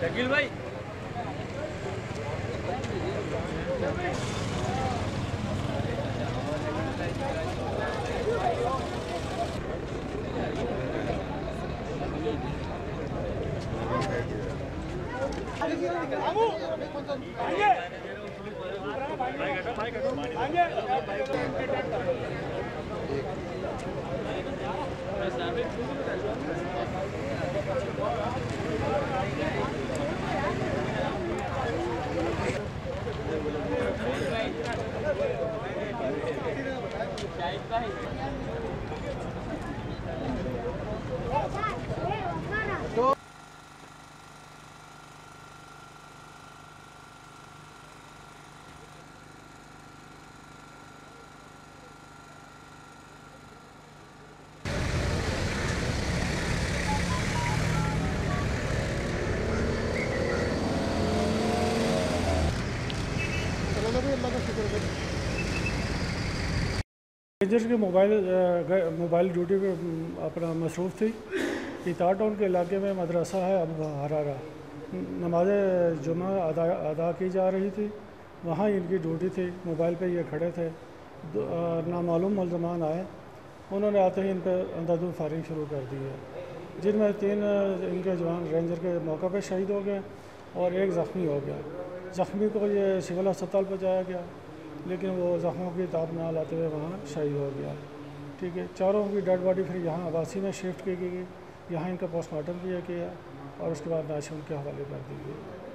شکیل بھائی 任せてくれてる。میجر کے mobile mobile duty پہ اپنا مصروف تھی اطاع ٹاؤن کے علاقے میں مدرسہ ہے اب ہرارا نماز جمعہ ادا ادا کی جا رہی تھی وہاں ان کی ڈیوٹی تھی موبائل پہ یہ کھڑے تھے نامعلوم ملزمان آئے انہوں نے آتے ہی ان پہ اندھادھند فائرنگ شروع کر دی ہے جن میں تین ان کے جوان رینجر کے موقع پہ شہید ہو گئے اور ایک زخمی ہو گیا زخمی کو یہ سول اسپتال پہنچایا گیا لیکن وہ زخموں کی تاب نہ لاتے ہوئے وہاں شہید ہو گیا۔ ٹھیک ہے، چاروں کی ڈیڈ باڈی پھر یہاں عباسی میں شفٹ کی گئی۔ یہاں ان کا پوسٹ مارٹم کیا گیا اور اس کے بعد ناشن کے حوالے کر دی گئی۔